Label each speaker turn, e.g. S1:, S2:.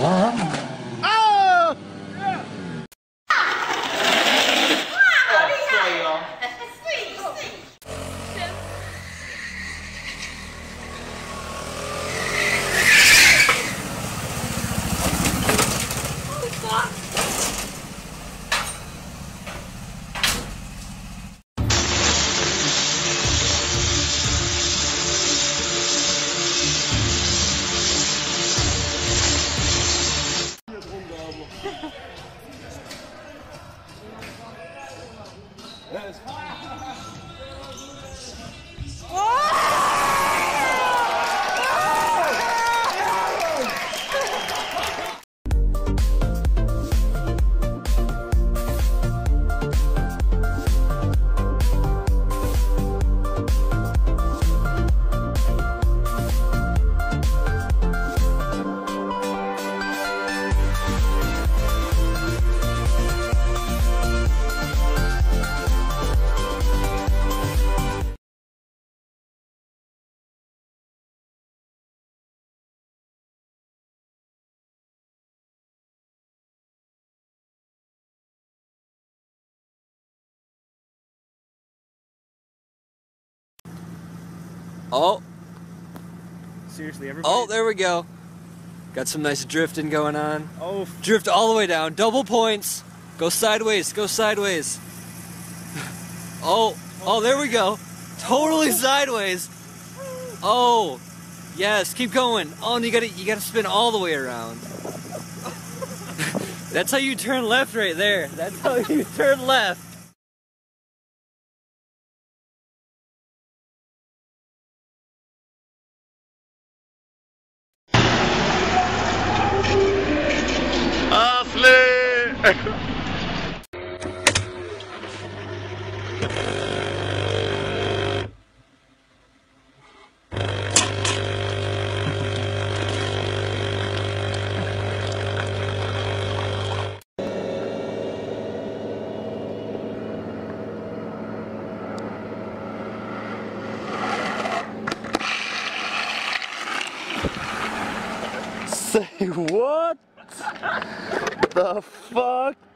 S1: Huh? Oh,
S2: Seriously, everybody.
S1: oh, there we go. Got some nice drifting going on.
S2: Oh,
S1: Drift all the way down. Double points. Go sideways. Go sideways. Oh, oh, there we go. Totally oh. sideways. Oh, yes. Keep going. Oh, and you gotta, you gotta spin all the way around. That's how you turn left right there. That's how you turn left.
S2: Say what? The fuck?